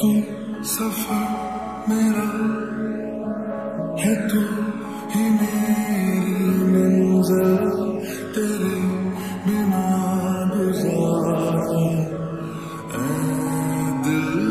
तू सफ़ा मेरा है तू ही मेरी मंजिल तेरे बिना गुजारा दिल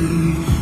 You.